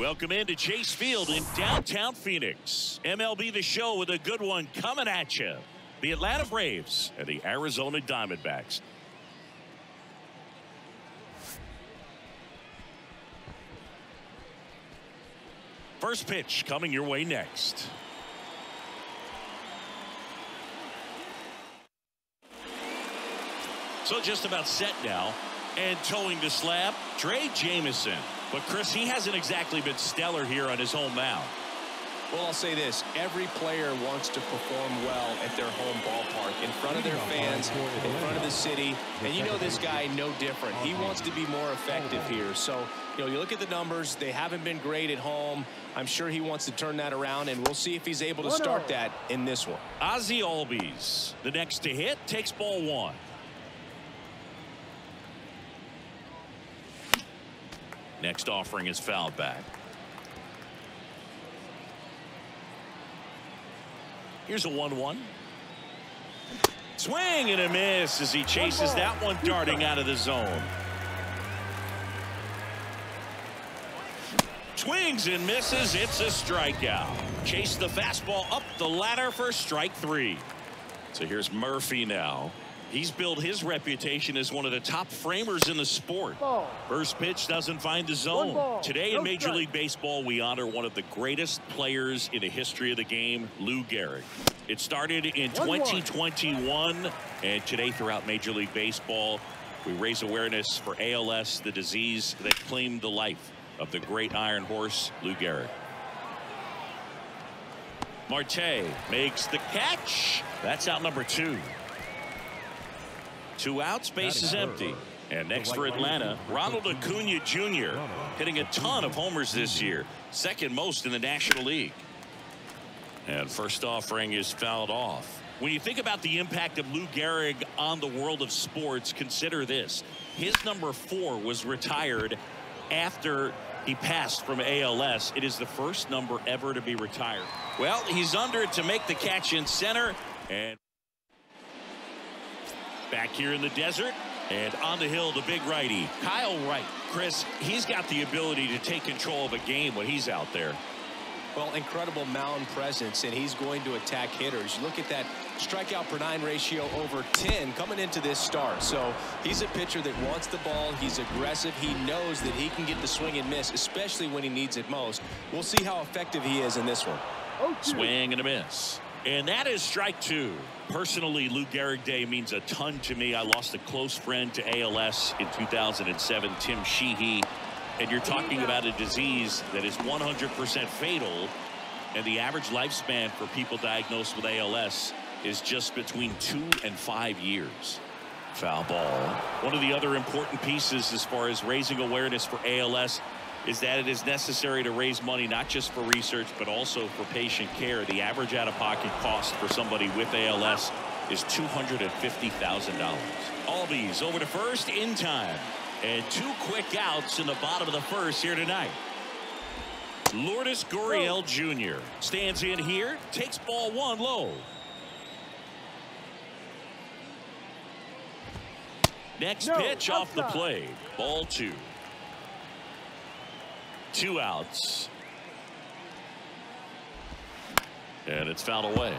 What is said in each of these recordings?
Welcome into Chase Field in downtown Phoenix. MLB The Show with a good one coming at you. The Atlanta Braves and the Arizona Diamondbacks. First pitch coming your way next. So just about set now. And towing the slab, Drey Jameson. But Chris, he hasn't exactly been stellar here on his home mound. Well, I'll say this. Every player wants to perform well at their home ballpark, in front of their fans, in front of the city. And you know this guy no different. He wants to be more effective here. So, you know, you look at the numbers. They haven't been great at home. I'm sure he wants to turn that around, and we'll see if he's able to start that in this one. Ozzie Albies, the next to hit, takes ball one. Next offering is fouled back. Here's a 1-1. Swing and a miss as he chases that one darting out of the zone. Swings and misses. It's a strikeout. Chase the fastball up the ladder for strike three. So here's Murphy now. He's built his reputation as one of the top framers in the sport. First pitch doesn't find the zone. Today in Major League Baseball, we honor one of the greatest players in the history of the game, Lou Gehrig. It started in 2021, and today throughout Major League Baseball, we raise awareness for ALS, the disease that claimed the life of the great Iron Horse, Lou Gehrig. Marte makes the catch. That's out number two. Two outs, base is empty. And next for Atlanta, Ronald Acuna Jr. hitting a ton of homers this year. Second most in the National League. And first offering is fouled off. When you think about the impact of Lou Gehrig on the world of sports, consider this. His number four was retired after he passed from ALS. It is the first number ever to be retired. Well, he's under it to make the catch in center. And Back here in the desert and on the hill the big righty Kyle Wright Chris he's got the ability to take control of a game when he's out there. Well incredible mound presence and he's going to attack hitters. Look at that strikeout per nine ratio over 10 coming into this start. So he's a pitcher that wants the ball. He's aggressive. He knows that he can get the swing and miss especially when he needs it most. We'll see how effective he is in this one. Swing and a miss. And that is strike two. Personally, Lou Gehrig Day means a ton to me. I lost a close friend to ALS in 2007, Tim Sheehy. And you're talking about a disease that is 100% fatal. And the average lifespan for people diagnosed with ALS is just between two and five years. Foul ball. One of the other important pieces as far as raising awareness for ALS is that it is necessary to raise money not just for research but also for patient care. The average out-of-pocket cost for somebody with ALS is $250,000. Albies over to first in time. And two quick outs in the bottom of the first here tonight. Lourdes Gurriel Jr. stands in here, takes ball one low. Next no, pitch off the plate. Ball two. Two outs. And it's fouled away.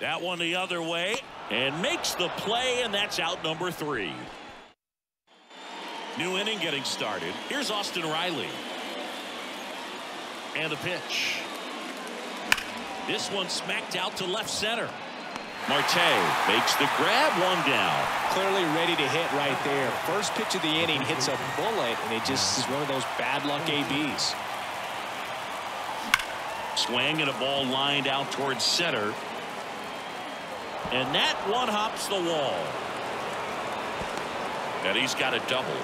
That one the other way and makes the play and that's out number three. New inning getting started. Here's Austin Riley. And the pitch. This one smacked out to left center. Marte makes the grab one down. Clearly ready to hit right there. First pitch of the inning hits a bullet and it just is one of those bad luck ABs. Swing and a ball lined out towards center. And that one hops the wall. And he's got a double.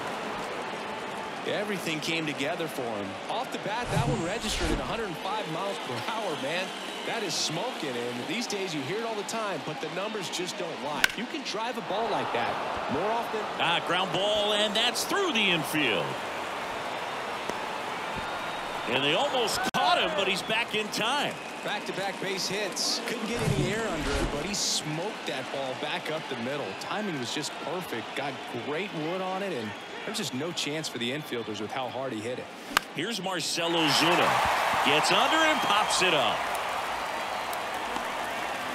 Everything came together for him. Off the bat, that one registered at 105 miles per hour, man. That is smoking, and these days you hear it all the time, but the numbers just don't lie. You can drive a ball like that more often. Ah, ground ball, and that's through the infield. And they almost caught him, but he's back in time. Back-to-back -back base hits. Couldn't get any air under it, but he smoked that ball back up the middle. Timing was just perfect. Got great wood on it, and there's just no chance for the infielders with how hard he hit it. Here's Marcell Ozuna. Gets under and pops it up.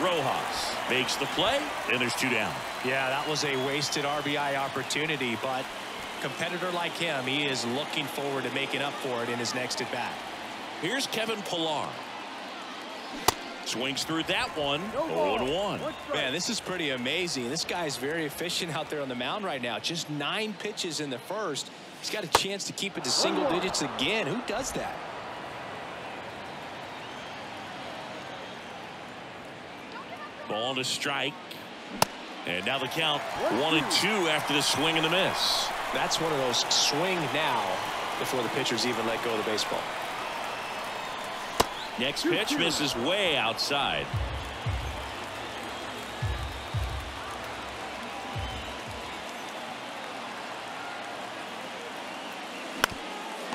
Rojas makes the play, and there's two down. Yeah, that was a wasted RBI opportunity, but competitor like him, he is looking forward to making up for it in his next at-bat. Here's Kevin Pillar. Swings through that one. 0-1. Man, this is pretty amazing. This guy is very efficient out there on the mound right now. Just nine pitches in the first. He's got a chance to keep it to single digits again. Who does that? Ball to strike. And now the count one and two after the swing and the miss. That's one of those swing now before the pitchers even let go of the baseball. Next pitch misses way outside.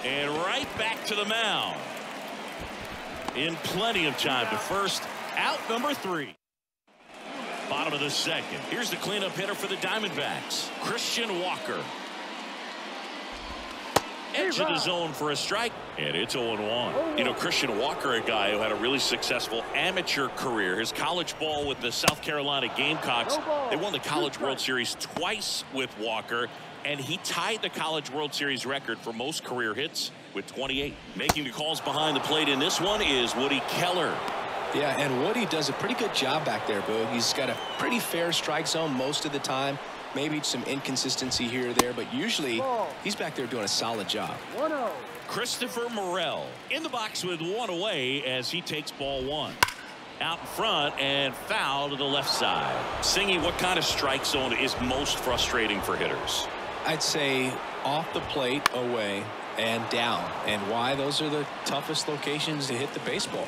And right back to the mound. In plenty of time to first out number three. Bottom of the second. Here's the cleanup hitter for the Diamondbacks. Christian Walker. Edge of the zone for a strike. And it's 0-1. You know, Christian Walker, a guy who had a really successful amateur career. His college ball with the South Carolina Gamecocks. They won the College World Series twice with Walker. And he tied the College World Series record for most career hits with 28. Making the calls behind the plate in this one is Woody Keller. Yeah, and Woody does a pretty good job back there, Boog. He's got a pretty fair strike zone most of the time. Maybe some inconsistency here or there, but usually he's back there doing a solid job. 1-0. Christopher Morel in the box with one away as he takes ball one. Out in front and foul to the left side. Singy, what kind of strike zone is most frustrating for hitters? I'd say off the plate, away, and down. And why? Those are the toughest locations to hit the baseball.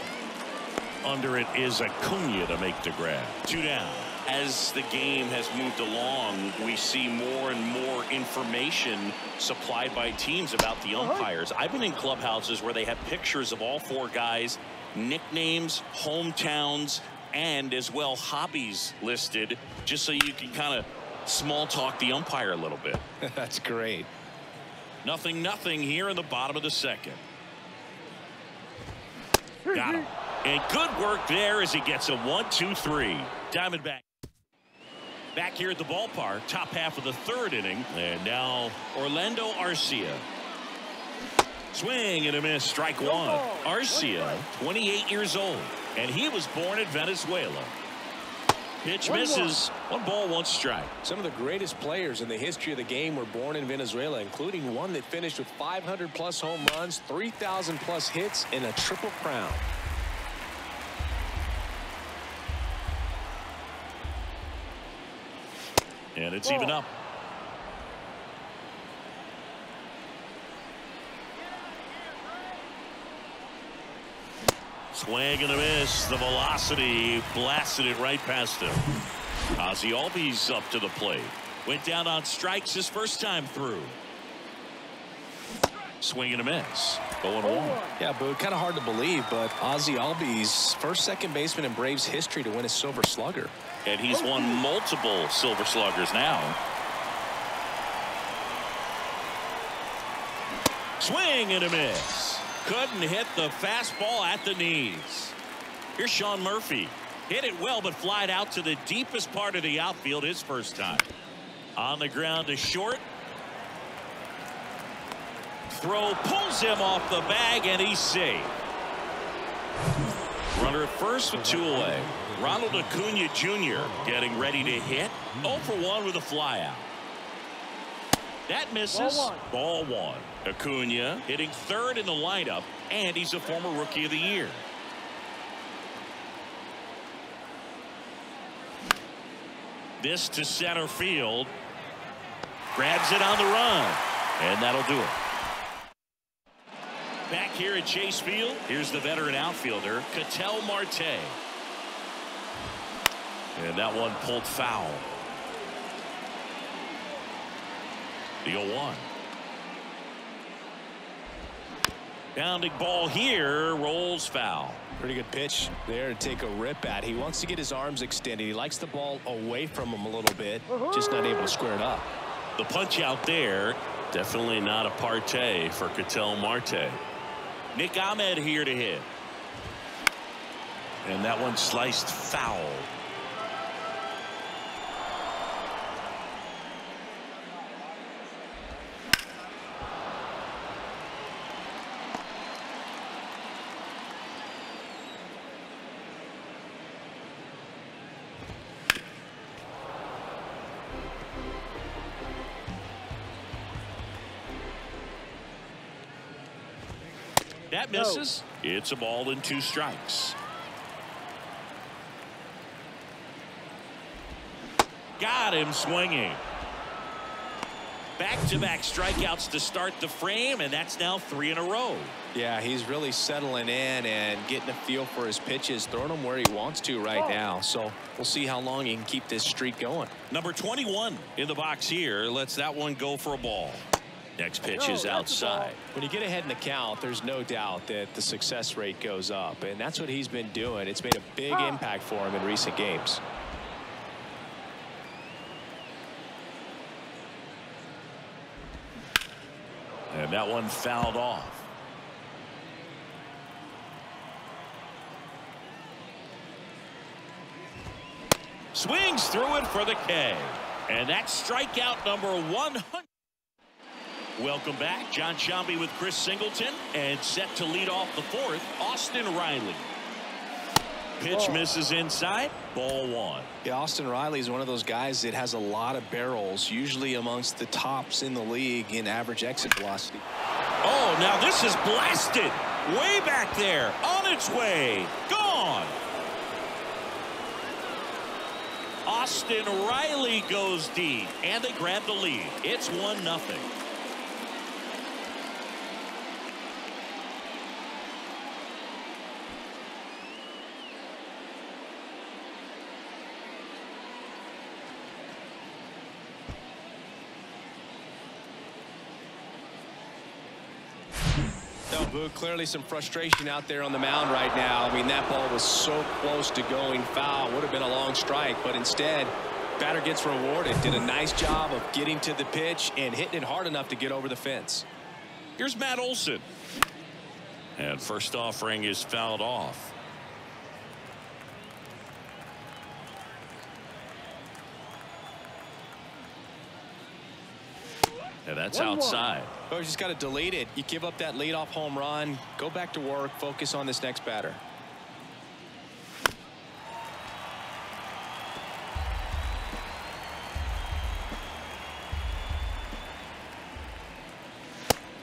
Under it is Acuna to make the grab. Two down. As the game has moved along, we see more and more information supplied by teams about the uh-huh. umpires. I've been in clubhouses where they have pictures of all four guys, nicknames, hometowns, and as well hobbies listed, just so you can kind of small talk the umpire a little bit. That's great. Nothing, nothing here in the bottom of the second. Got him. And good work there as he gets a one, two, three. Diamondback. Back here at the ballpark, top half of the third inning. And now Orlando Arcia. Swing and a miss, strike one. Arcia, 28 years old, and he was born in Venezuela. Pitch misses. One ball, one strike. Some of the greatest players in the history of the game were born in Venezuela, including one that finished with 500 plus home runs, 3,000 plus hits, and a triple crown. And it's even up. Swing and a miss. The velocity blasted it right past him. Ozzie Albies up to the plate. Went down on strikes his first time through. Swing and a miss. Going one. Yeah, but kind of hard to believe, but Ozzie Albies, first second baseman in Braves history to win a Silver Slugger. And he's won multiple Silver Sluggers now. Swing and a miss. Couldn't hit the fastball at the knees. Here's Sean Murphy. Hit it well, but flied out to the deepest part of the outfield his first time. On the ground to short. Throw pulls him off the bag, and he's safe. Runner at first with two away. Ronald Acuna Jr. getting ready to hit. 0 for 1 with a flyout. That misses. Ball one. Ball one. Acuna hitting third in the lineup, and he's a former Rookie of the Year. This to center field. Grabs it on the run. And that'll do it. Back here at Chase Field, here's the veteran outfielder, Ketel Marte. And that one pulled foul. The 0-1. Pounding ball here rolls foul. Pretty good pitch there to take a rip at. He wants to get his arms extended. He likes the ball away from him a little bit. Just not able to square it up. The punch out there. Definitely not a partay for Ketel Marte. Nick Ahmed here to hit. And that one sliced foul. That misses. No. It's a ball and two strikes. Got him swinging. Back-to-back -back strikeouts to start the frame, and that's now three in a row. Yeah, he's really settling in and getting a feel for his pitches, throwing them where he wants to right oh. now. So we'll see how long he can keep this streak going. Number 21 in the box here lets that one go for a ball. Next pitch is outside. When you get ahead in the count, there's no doubt that the success rate goes up, and that's what he's been doing. It's made a big ah. impact for him in recent games. And that one fouled off. Swings through it for the K. And that's strikeout number 100. Welcome back. Jon Sciambi with Chris Singleton and set to lead off the fourth, Austin Riley. Pitch oh. misses inside. Ball one. Yeah, Austin Riley is one of those guys that has a lot of barrels, usually amongst the tops in the league in average exit velocity. Oh, now this is blasted. Way back there. On its way. Gone. Austin Riley goes deep. And they grab the lead. It's 1 nothing. Boog, clearly some frustration out there on the mound right now. I mean, that ball was so close to going foul. Would have been a long strike, but instead, batter gets rewarded. Did a nice job of getting to the pitch and hitting it hard enough to get over the fence. Here's Matt Olson. And first offering is fouled off. And that's One outside. Oh, you just got to delete it. You give up that leadoff home run. Go back to work. Focus on this next batter.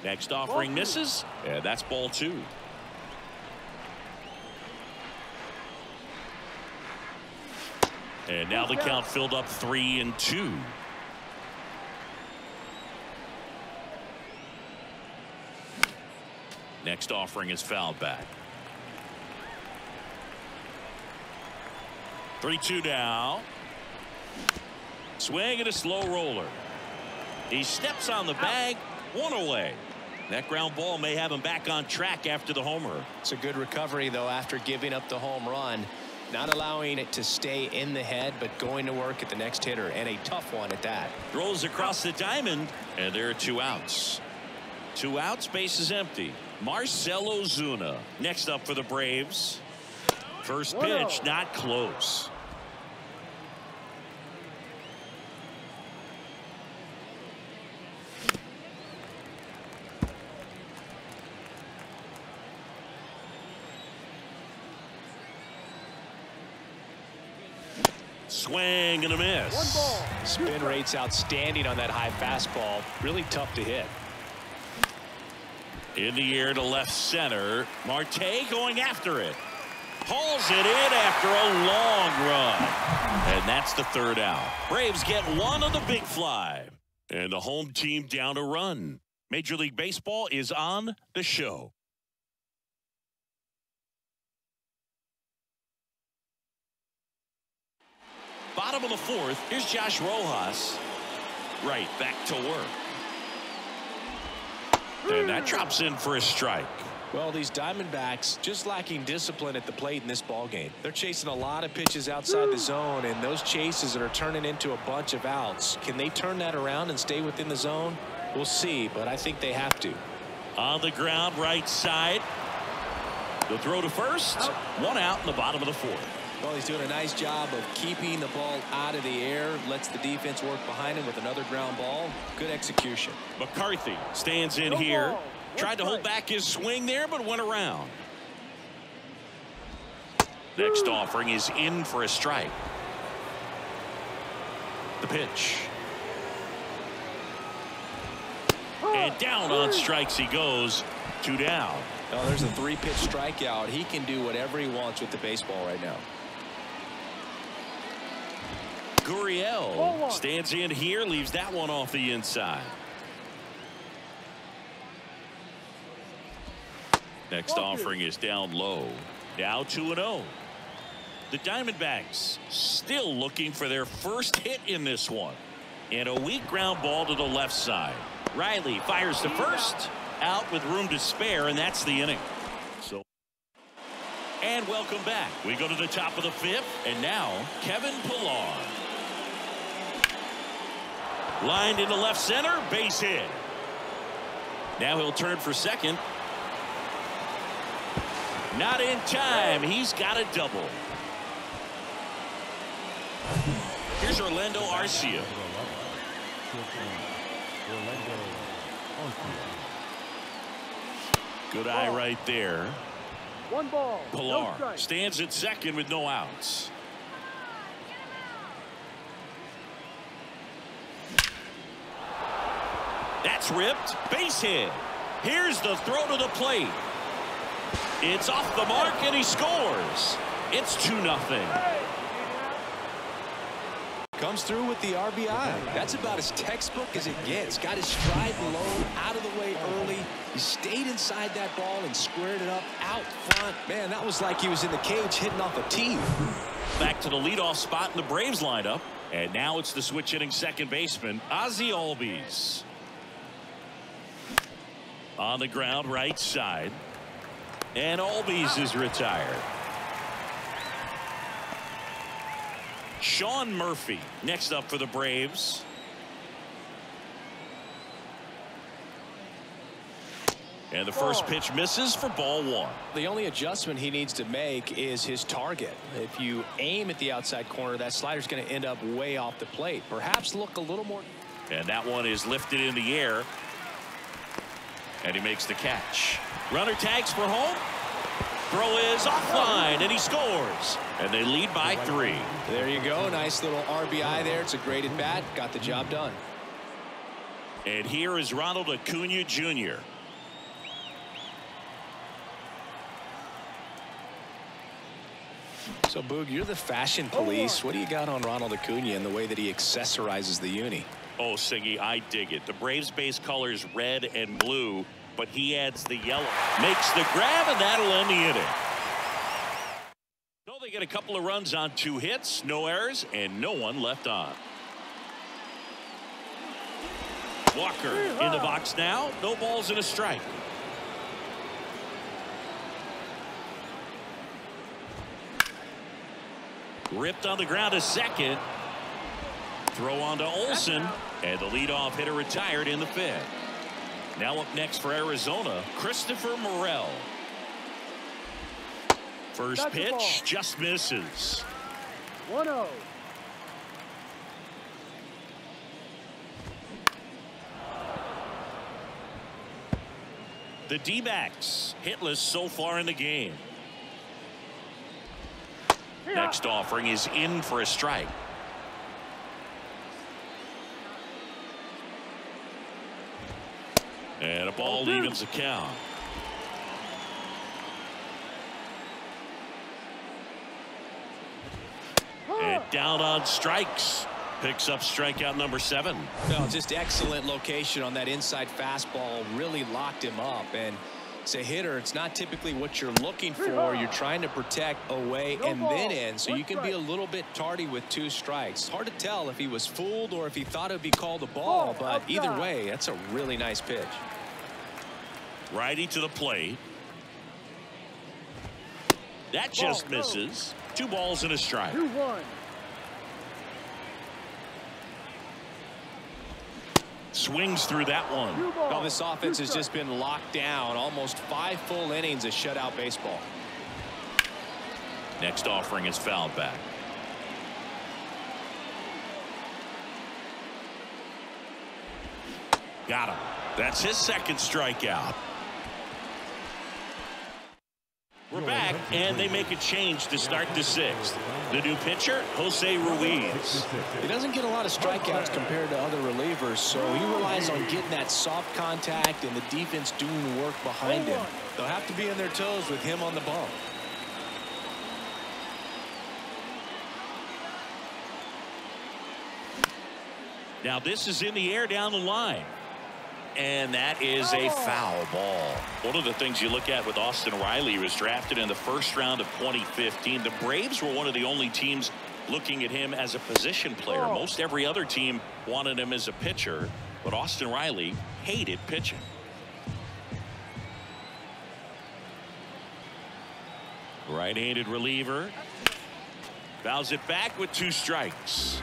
Next offering misses. Yeah, that's ball two. And now the count filled up three and two. Next offering is fouled back. 3-2 now. Swing and a slow roller. He steps on the bag. One away. That ground ball may have him back on track after the homer. It's a good recovery, though, after giving up the home run. Not allowing it to stay in the head, but going to work at the next hitter, and a tough one at that. Rolls across the diamond, and there are two outs. Two outs, base is empty. Marcell Ozuna next up for the Braves. First pitch not close. Swing and a miss. Spin rate's outstanding on that high fastball. Really tough to hit. In the air to left center. Marte going after it. Hauls it in after a long run. And that's the third out. Braves get one on the big fly. And the home team down a run. Major League Baseball is on the show. Bottom of the fourth, here's Josh Rojas. Right, back to work. And that drops in for a strike. Well, these Diamondbacks just lacking discipline at the plate in this ball game. They're chasing a lot of pitches outside the zone, and those chases that are turning into a bunch of outs. Can they turn that around and stay within the zone? We'll see, but I think they have to. On the ground, right side. The throw to first. Oh. One out in the bottom of the fourth. Well, he's doing a nice job of keeping the ball out of the air. Lets the defense work behind him with another ground ball. Good execution. McCarthy stands in here. Tried to hold back his swing there, but went around. Next offering is in for a strike. The pitch. And down on strikes he goes. Two down. Oh, there's a three-pitch strikeout. He can do whatever he wants with the baseball right now. Gurriel stands in here, leaves that one off the inside. Next offering is down low. Now 2 0. The Diamondbacks still looking for their first hit in this one. And a weak ground ball to the left side. Riley fires to first. Out with room to spare, and that's the inning. So, and welcome back. We go to the top of the fifth, and now Kevin Pillar. Lined into left center, base hit. Now he'll turn for second. Not in time. He's got a double. Here's Orlando Arcia. Good eye right there. One ball. Pillar stands at second with no outs. That's ripped. Base hit. Here's the throw to the plate. It's off the mark and he scores. It's 2 nothing. Comes through with the RBI. That's about as textbook as it gets. Got his stride low, out of the way early. He stayed inside that ball and squared it up out front. Man, that was like he was in the cage hitting off a tee. Back to the leadoff spot in the Braves lineup. And now it's the switch hitting second baseman, Ozzie Albies. On the ground, right side. And Albies is retired. Sean Murphy next up for the Braves. And the first pitch misses for ball one. The only adjustment he needs to make is his target. If you aim at the outside corner, that slider's going to end up way off the plate. Perhaps look a little more. And that one is lifted in the air. And he makes the catch. Runner tags for home. Throw is offline, and he scores. And they lead by three. There you go. Nice little RBI there. It's a great at bat. Got the job done. And here is Ronald Acuna Jr. So, Boog, you're the fashion police. What do you got on Ronald Acuna and the way that he accessorizes the uni? Oh, Siggy, I dig it. The Braves base colors red and blue, but he adds the yellow. Makes the grab, and that'll end the inning. So they get a couple of runs on two hits, no errors, and no one left on. Walker in the box now. No balls and a strike. Ripped on the ground a second. Throw on to Olson. And the leadoff hitter retired in the fifth. Now up next for Arizona, Christopher Morel. First pitch just misses. 1 0. The D-backs hitless so far in the game. Next offering is in for a strike. And a ball evens the count. And down on strikes. Picks up strikeout number seven. No, just excellent location on that inside fastball. Really locked him up. And it's a hitter. It's not typically what you're looking for. You're trying to protect away and then in. So you can be a little bit tardy with two strikes. Hard to tell if he was fooled or if he thought it would be called a ball. But either way, that's a really nice pitch. Righty to the plate. That just misses. Two balls and a strike. Two one. Swings through that one. Two balls. Well, this offense Two has just been locked down. Almost five full innings of shutout baseball. Next offering is fouled back. Got him. That's his second strikeout. We're back, and they make a change to start the sixth. The new pitcher, Jose Ruiz. He doesn't get a lot of strikeouts compared to other relievers, so he relies on getting that soft contact and the defense doing work behind him. They'll have to be on their toes with him on the bump. Now this is in the air down the line. And that is a foul ball. One of the things you look at with Austin Riley he was drafted in the first round of 2015. The Braves were one of the only teams looking at him as a position player. Oh. Most every other team wanted him as a pitcher, but Austin Riley hated pitching. Right-handed reliever. Fouls it back with two strikes.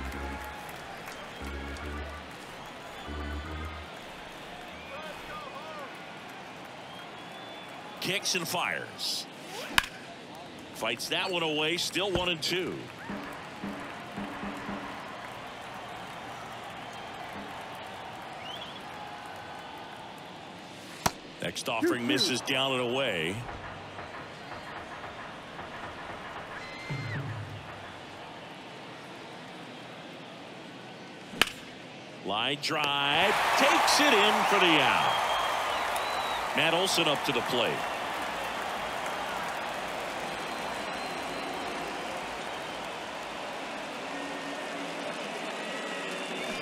Kicks and fires. Fights that one away. Still one and two. Next offering misses down and away. Line drive. Takes it in for the out. Matt Olson up to the plate.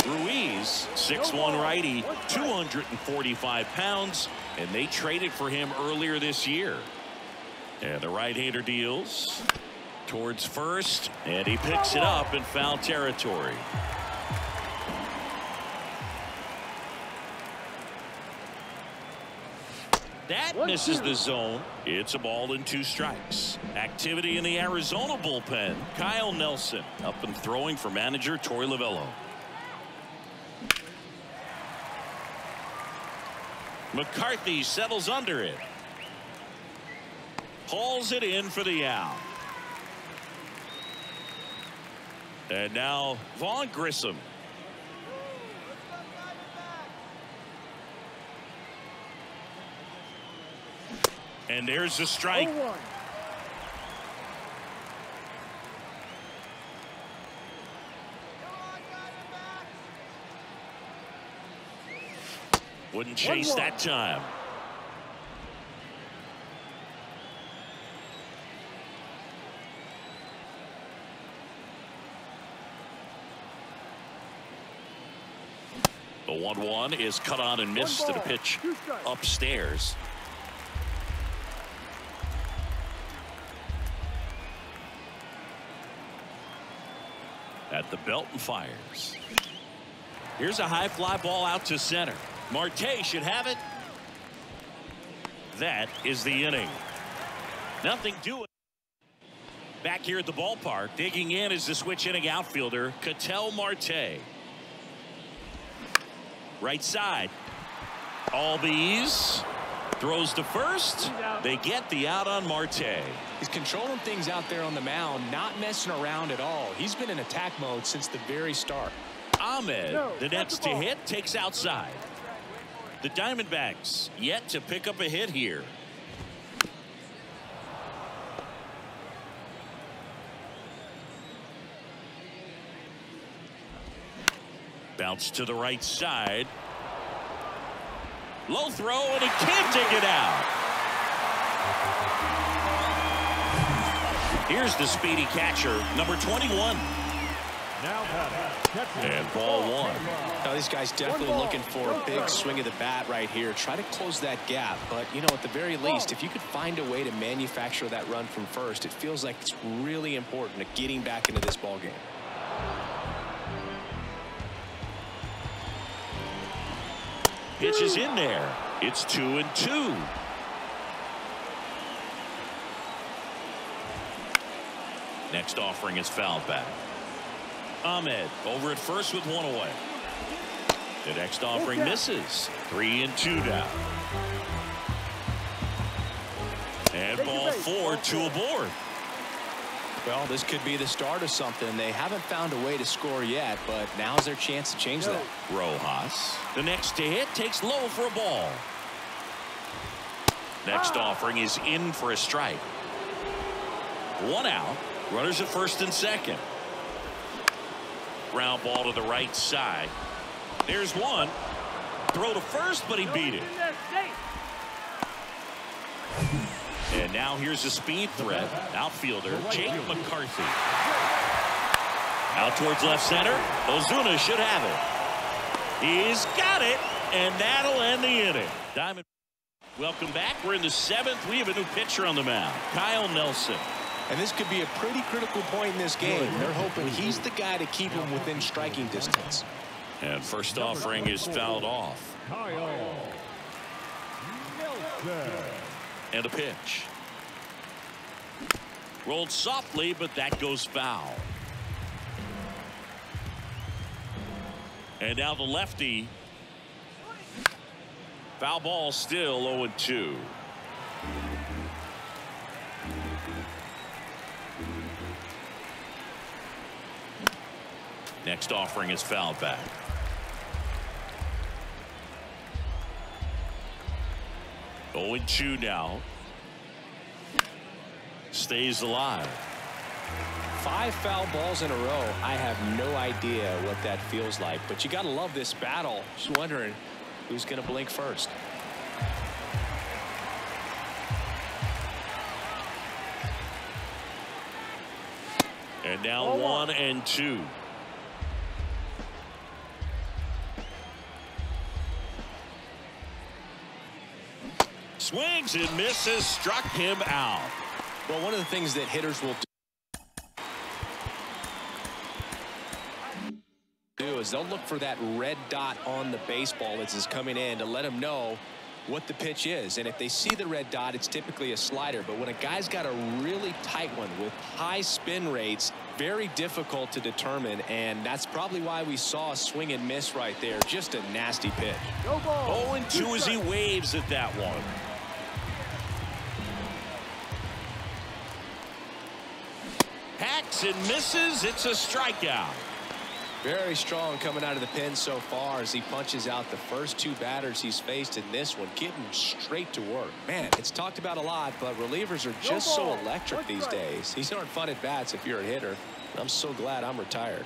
Ruiz, 6'1 righty, 245 pounds, and they traded for him earlier this year. And the right-hander deals towards first, and he picks it up in foul territory. That misses the zone. It's a ball and two strikes. Activity in the Arizona bullpen. Kyle Nelson up and throwing for manager Torey Lovullo. McCarthy settles under it. Hauls it in for the out. And now Vaughn Grissom. And there's the strike. Oh, Wouldn't chase One, one. that time. The 1-1 is cut on and missed to the pitch upstairs. At the belt and fires. Here's a high fly ball out to center. Marte should have it. That is the inning. Nothing doing. Back here at the ballpark, digging in is the switch inning outfielder, Ketel Marte. Right side. Albies throws to first. They get the out on Marte. He's controlling things out there on the mound, not messing around at all. He's been in attack mode since the very start. Ahmed, No, the next the to hit, takes outside. The Diamondbacks yet to pick up a hit here. Bounce to the right side. Low throw, and he can't take it out. Here's the speedy catcher, number 21. Now batting. And ball one. Now, these guys definitely looking for a big swing of the bat right here. Try to close that gap. But, you know, at the very least, if you could find a way to manufacture that run from first, it feels like it's really important to getting back into this ball game. Pitch is in there. It's two and two. Next offering is fouled back. Ahmed over at first with one away. The next offering misses. Three and two down. And ball four to a board. Well, this could be the start of something. They haven't found a way to score yet, but now's their chance to change that. Rojas. The next to hit takes low for a ball. Next offering is in for a strike. One out. Runners at first and second. Ground ball to the right side. There's one. Throw to first, but he beat it. And now here's a speed threat. Outfielder Jake McCarthy. Out towards left center. Ozuna should have it. He's got it, and that'll end the inning. Diamond. Welcome back. We're in the seventh. We have a new pitcher on the mound, Kyle Nelson. And this could be a pretty critical point in this game. They're hoping he's the guy to keep him within striking distance. And first offering is fouled off. And a pitch. Rolled softly, but that goes foul. And now the lefty. Foul ball still 0 Next offering is fouled back. And 2 now. Stays alive. Five foul balls in a row. I have no idea what that feels like, but you got to love this battle. Just wondering who's going to blink first. And now one and two. Swings and misses, struck him out. Well, one of the things that hitters will do is they'll look for that red dot on the baseball as it's coming in to let them know what the pitch is. And if they see the red dot, it's typically a slider. But when a guy's got a really tight one with high spin rates, very difficult to determine. And that's probably why we saw a swing and miss right there. Just a nasty pitch. 0 and 2 as he waves at that one. Hacks and misses. It's a strikeout. Very strong coming out of the pen so far as he punches out the first two batters he's faced in this one, getting straight to work. Man, it's talked about a lot, but relievers are just so electric these days. These aren't fun at bats if you're a hitter. I'm so glad I'm retired.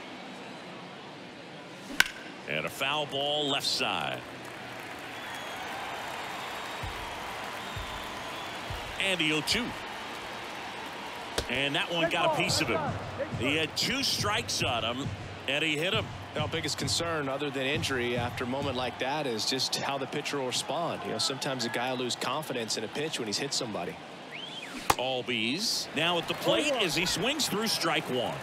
And a foul ball left side. Andy 0-2. And that one got a piece of him. He had two strikes on him, and he hit him. Our biggest concern other than injury after a moment like that is just how the pitcher will respond. You know, sometimes a guy will lose confidence in a pitch when he's hit somebody. Albies now at the plate as he swings through strike one.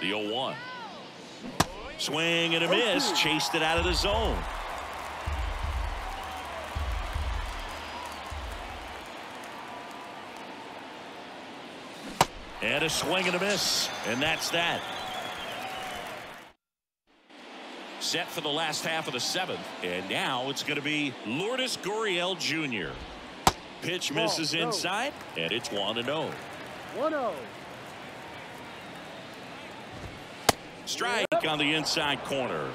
The 0-1. Swing and a miss. Chased it out of the zone. And a swing and a miss. And that's that. Set for the last half of the seventh. And now it's going to be Lourdes Gurriel Jr. Pitch misses inside. And it's 1 0. 1 0. Strike on the inside corner.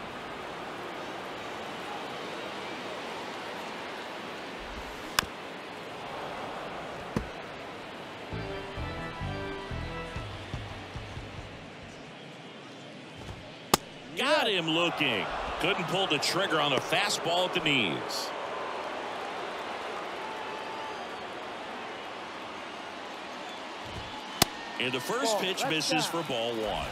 Him looking. Couldn't pull the trigger on a fastball at the knees. And the first pitch misses for ball one.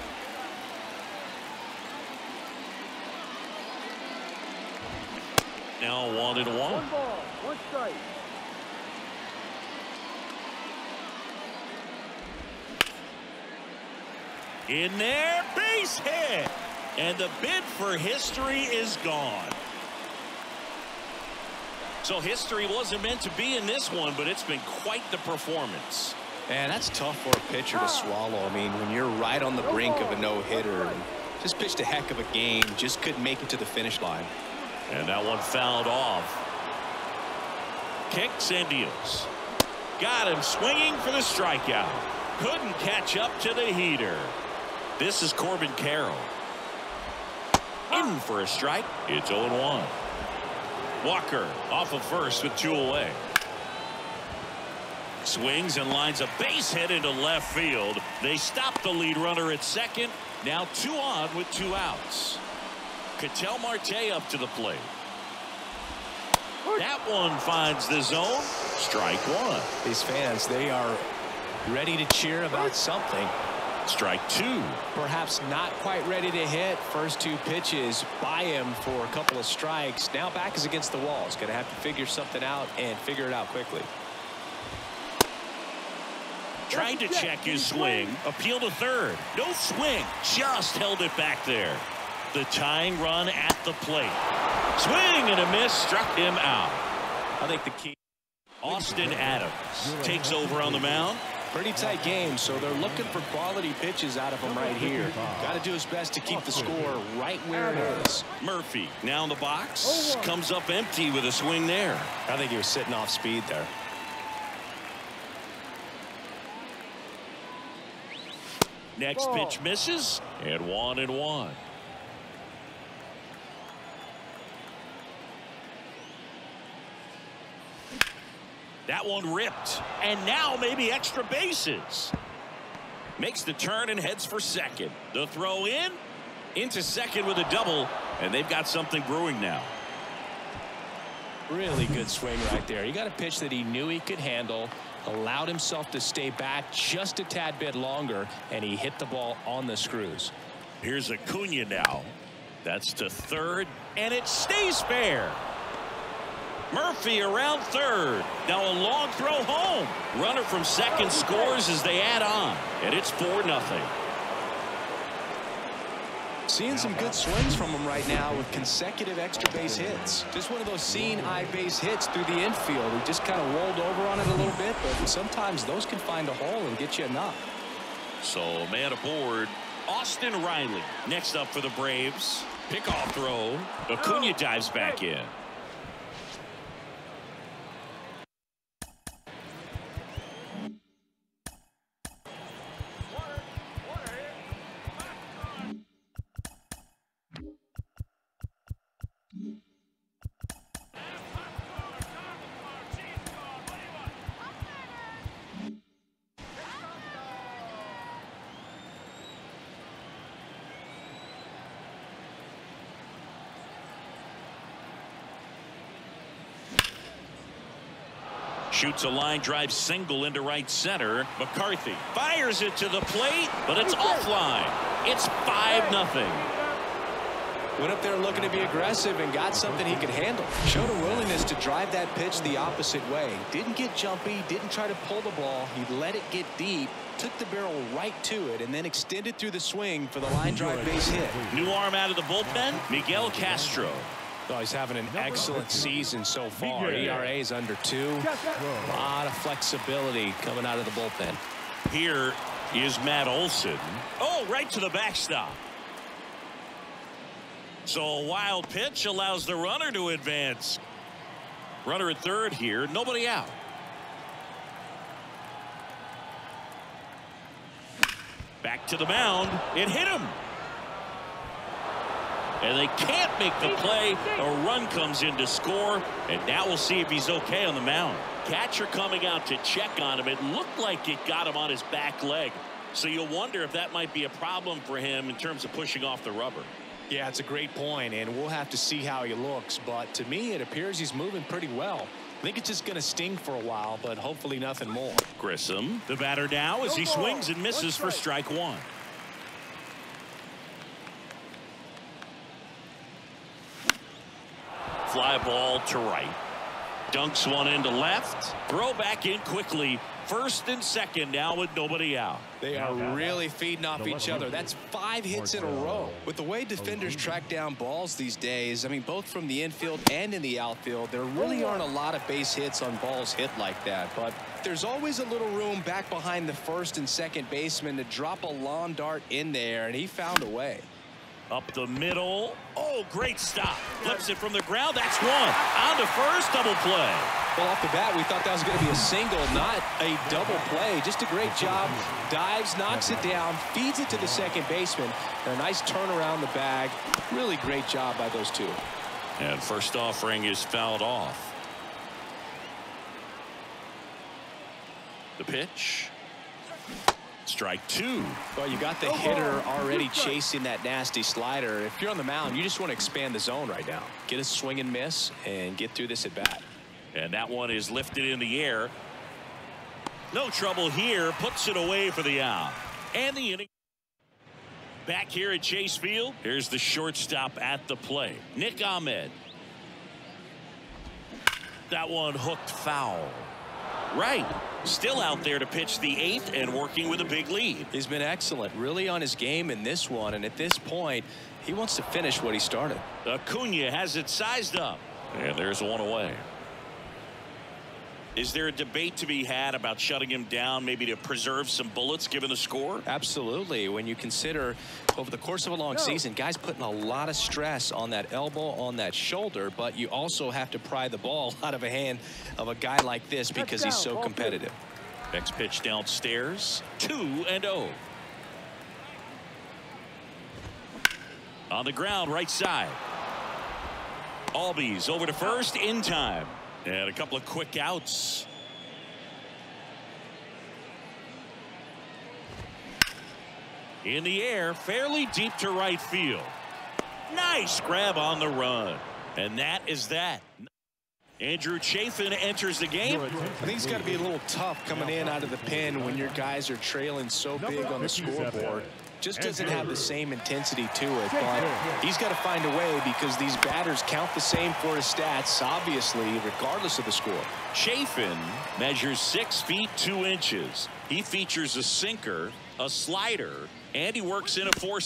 Now one and one. One ball, one strike. In there, base hit. And the bid for history is gone. So history wasn't meant to be in this one, but it's been quite the performance. And that's tough for a pitcher to swallow. I mean, when you're right on the brink of a no-hitter, just pitched a heck of a game, just couldn't make it to the finish line. And that one fouled off. Kicks and deals. Got him swinging for the strikeout. Couldn't catch up to the heater. This is Corbin Carroll. In for a strike. It's 0-1. Walker off of first with two away. Swings and lines a base hit into left field. They stop the lead runner at second. Now two on with two outs. Ketel Marte up to the plate. That one finds the zone. Strike one. These fans, they are ready to cheer about something. Strike two. Perhaps not quite ready to hit. First two pitches by him for a couple of strikes. Now back is against the wall. He's going to have to figure something out and figure it out quickly. Tried to check his swing. Appeal to third. No swing. Just held it back there. The tying run at the plate. Swing and a miss struck him out. I think the key. Austin Adams takes over on the mound. Pretty tight game, so they're looking for quality pitches out of him right here. Got to do his best to keep the score right where it is. Murphy now in the box. Oh, comes up empty with a swing there. I think he was sitting off speed there. Next pitch misses. And one and one. That one ripped. And now maybe extra bases. Makes the turn and heads for second. The throw in. Into second with a double. And they've got something brewing now. Really good swing right there. He got a pitch that he knew he could handle. Allowed himself to stay back just a tad bit longer. And he hit the ball on the screws. Here's Acuna now. That's to third. And it stays fair. Murphy around third. Now a long throw home. Runner from second scores as they add on. And it's 4 nothing. Seeing some good swings from him right now with consecutive extra base hits. Just one of those seen high base hits through the infield. He just kind of rolled over on it a little bit, but sometimes those can find a hole and get you a knock. So man aboard. Austin Riley next up for the Braves. Pickoff throw. Acuna oh, dives back in. Shoots a line drive single into right center. McCarthy fires it to the plate, but it's offline. It's 5 nothing. Went up there looking to be aggressive and got something he could handle. Showed a willingness to drive that pitch the opposite way. Didn't get jumpy, didn't try to pull the ball. He let it get deep, took the barrel right to it, and then extended through the swing for the line drive base hit. New arm out of the bullpen, Miguel Castro. Oh, he's having an excellent season so far. ERA is under two. A lot of flexibility coming out of the bullpen. Here is Matt Olson. Oh, right to the backstop. So a wild pitch allows the runner to advance. Runner at third here, nobody out. Back to the mound. It hit him. And they can't make the play. A run comes in to score. And now we'll see if he's okay on the mound. Catcher coming out to check on him. It looked like it got him on his back leg. So you'll wonder if that might be a problem for him in terms of pushing off the rubber. Yeah, it's a great point, and we'll have to see how he looks. But to me, it appears he's moving pretty well. I think it's just going to sting for a while, but hopefully nothing more. Grissom, the batter now as he swings and misses for strike one. Fly ball to right. Dunks one into left. Throw back in quickly. First and second now with nobody out. They are really feeding off each other. That's five hits in a row. With the way defenders track down balls these days, I mean, both from the infield and in the outfield, there really aren't a lot of base hits on balls hit like that. But there's always a little room back behind the first and second baseman to drop a lawn dart in there, and he found a way. Up the middle. Oh, great stop. Flips it from the ground. That's one. On to first. Double play. Well, off the bat, we thought that was going to be a single, not a double play. Just a great job. Dives, knocks it down, feeds it to the second baseman. And a nice turn around the bag. Really great job by those two. And first offering is fouled off. The pitch. Strike two. Well, you got the oh, hitter oh. already chasing that nasty slider. If you're on the mound, you just want to expand the zone right now. Get a swing and miss and get through this at bat. And that one is lifted in the air. No trouble here. Puts it away for the out. And the inning. Back here at Chase Field. Here's the shortstop at the play. Nick Ahmed. That one hooked foul. Right. Still out there to pitch the eighth and working with a big lead. He's been excellent. Really on his game in this one. And at this point, he wants to finish what he started. Acuna has it sized up. And there's one away. Is there a debate to be had about shutting him down maybe to preserve some bullets given the score? Absolutely. When you consider over the course of a long No. season guys putting a lot of stress on that elbow on that shoulder but you also have to pry the ball out of a hand of a guy like this because he's so ball two. competitive. Next pitch downstairs. Two and oh. On the ground, right side. Albies over to first in time. And a couple of quick outs. In the air, fairly deep to right field. Nice grab on the run. And that is that. Andrew Chafin enters the game. I think it's got to be a little tough coming in out of the pen when your guys are trailing so big on the scoreboard. Just doesn't have the same intensity to it, but he's got to find a way because these batters count the same for his stats, obviously, regardless of the score. Chafin measures six feet two inches. He features a sinker, a slider, and he works in a four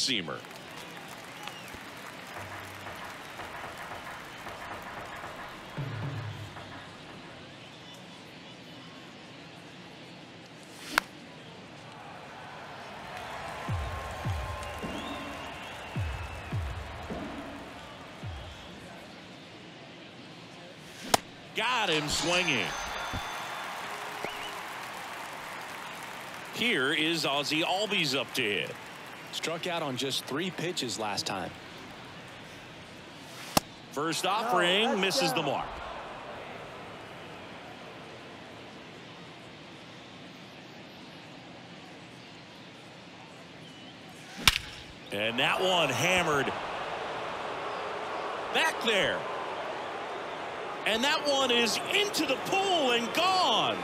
Got him swinging. Here is Ozzie Albies up to hit. Struck out on just three pitches last time. First offering that's misses the mark. And that one hammered back there. And that one is into the pool and gone.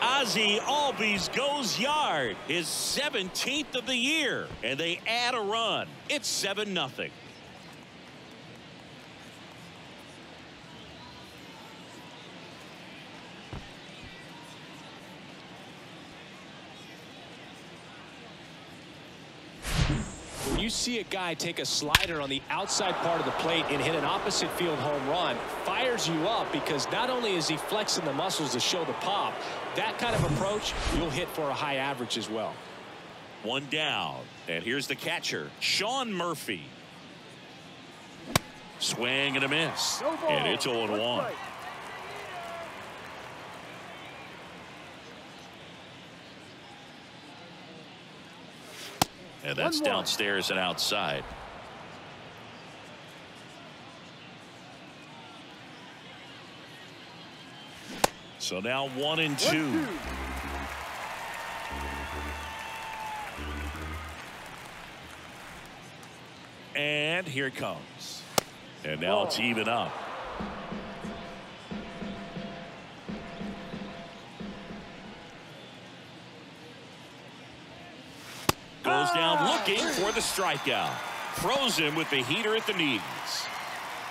Ozzie Albies goes yard, his 17th of the year, and they add a run. It's 7 0. See a guy take a slider on the outside part of the plate and hit an opposite field home run, fires you up because not only is he flexing the muscles to show the pop, that kind of approach, you'll hit for a high average as well. One down. And here's the catcher, Sean Murphy. Swing and a miss. No ball. And it's 0 One 1. strike. And that's One one. downstairs and outside. So now one and One, two. two. And here it comes. And now it's oh. even up. Strikeout. Him with the heater at the knees.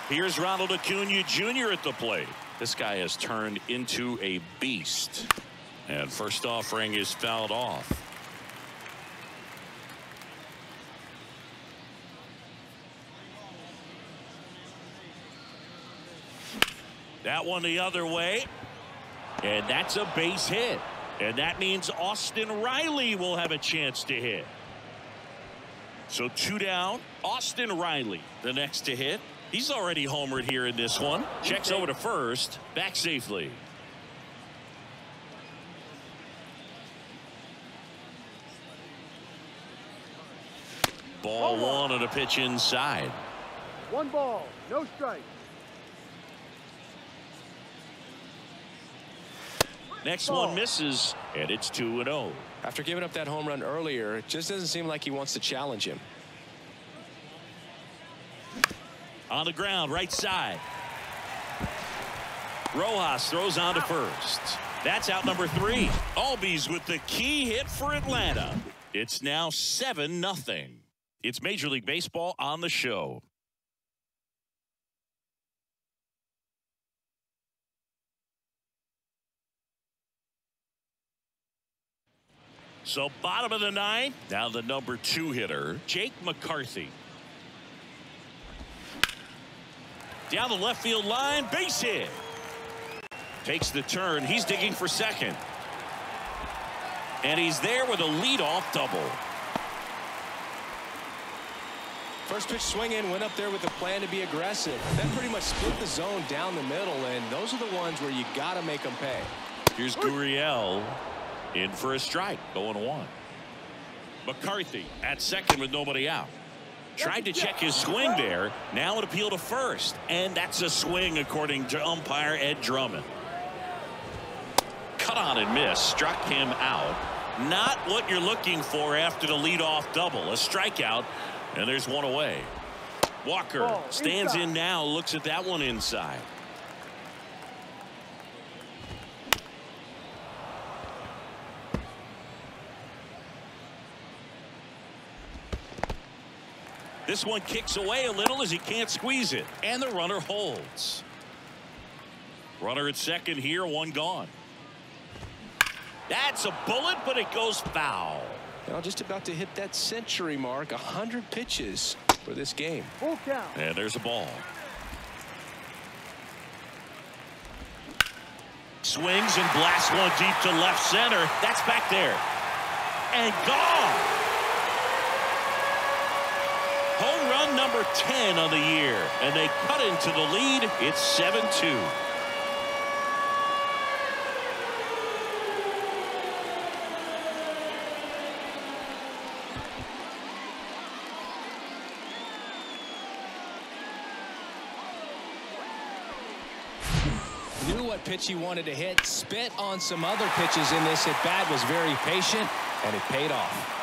Here's Ronald Acuna Jr. at the plate. This guy has turned into a beast. And first offering is fouled off. That one the other way. And that's a base hit. And that means Austin Riley will have a chance to hit. So two down. Austin Riley, the next to hit. He's already homered here in this one. Checks over to first. Back safely. Ball one on a pitch inside. One ball, no strike. Next one misses, and it's 2 and 0. After giving up that home run earlier, it just doesn't seem like he wants to challenge him. On the ground, right side. Rojas throws on to first. That's out number three. Albies with the key hit for Atlanta. It's now 7 nothing. It's Major League Baseball on the show. So bottom of the ninth. Now the number two hitter, Jake McCarthy. Down the left field line, base hit. Takes the turn. He's digging for second. And he's there with a leadoff double. First pitch swinging, went up there with a plan to be aggressive. Then pretty much split the zone down the middle, and those are the ones where you got to make them pay. Here's Gurriel in for a strike, going one. McCarthy at second with nobody out. Tried to check his swing there. Now an appeal to first. And that's a swing according to umpire Ed Drummond. Cut on and miss. Struck him out. Not what you're looking for after the leadoff double. A strikeout. And there's one away. Walker stands in now. Looks at that one inside. This one kicks away a little as he can't squeeze it. And the runner holds. Runner at second here, one gone. That's a bullet, but it goes foul. Now just about to hit that century mark, 100 pitches for this game. Full count. And there's a ball. Swings and blasts one deep to left center. That's back there. And gone. Home run number 10 on the year. And they cut into the lead. It's 7-2. Knew what pitch he wanted to hit. Spit on some other pitches in this at bat. Was very patient, and it paid off.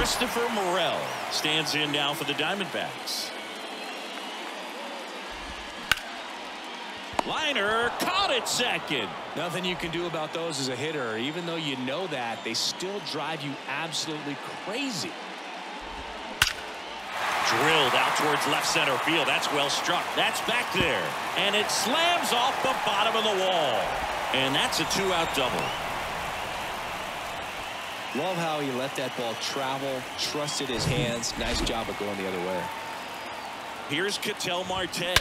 Christopher Morel stands in now for the Diamondbacks. Liner caught it second. Nothing you can do about those as a hitter. Even though you know that, they still drive you absolutely crazy. Drilled out towards left center field. That's well struck. That's back there. And it slams off the bottom of the wall. And that's a two-out double. Love how he let that ball travel, trusted his hands. Nice job of going the other way. Here's Ketel Marte.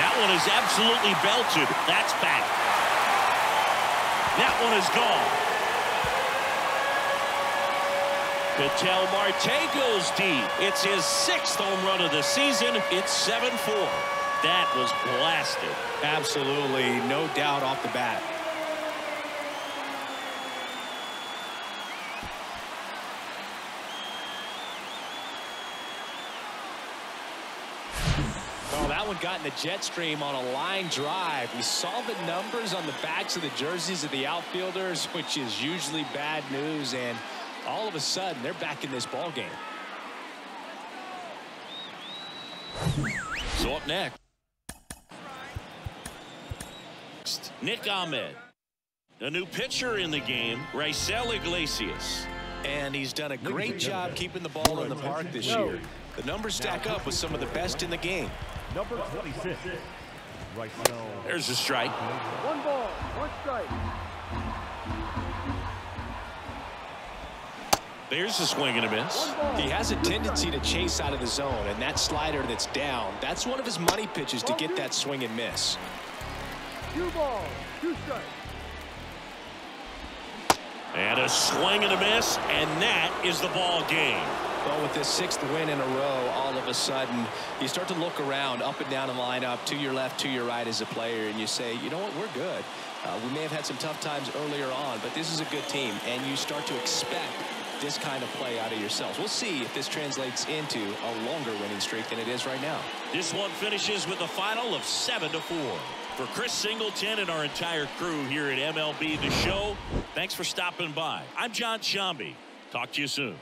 That one is absolutely belted. That's back. That one is gone. Ketel Marte goes deep. It's his sixth home run of the season. It's 7-4. That was blasted. Absolutely, no doubt off the bat. One got in the jet stream on a line drive. We saw the numbers on the backs of the jerseys of the outfielders, which is usually bad news. And all of a sudden, they're back in this ball game. So up next. Nick Ahmed. A new pitcher in the game, Raisel Iglesias. And he's done a great job keeping the ball in the park this year. The numbers stack up with some of the best in the game. Number 26. Right now. There's a strike. One ball, one strike. There's a swing and a miss. He has a tendency to chase out of the zone, and that slider that's down, that's one of his money pitches to get that swing and miss. Two balls, two strikes. And a swing and a miss, and that is the ball game. Well, with this sixth win in a row, all of a sudden, you start to look around up and down the lineup, to your left, to your right as a player, and you say, you know what, we're good. Uh, we may have had some tough times earlier on, but this is a good team, and you start to expect this kind of play out of yourselves. We'll see if this translates into a longer winning streak than it is right now. This one finishes with a final of 7 to 4. For Chris Singleton and our entire crew here at MLB The Show, thanks for stopping by. I'm Jon Sciambi. Talk to you soon.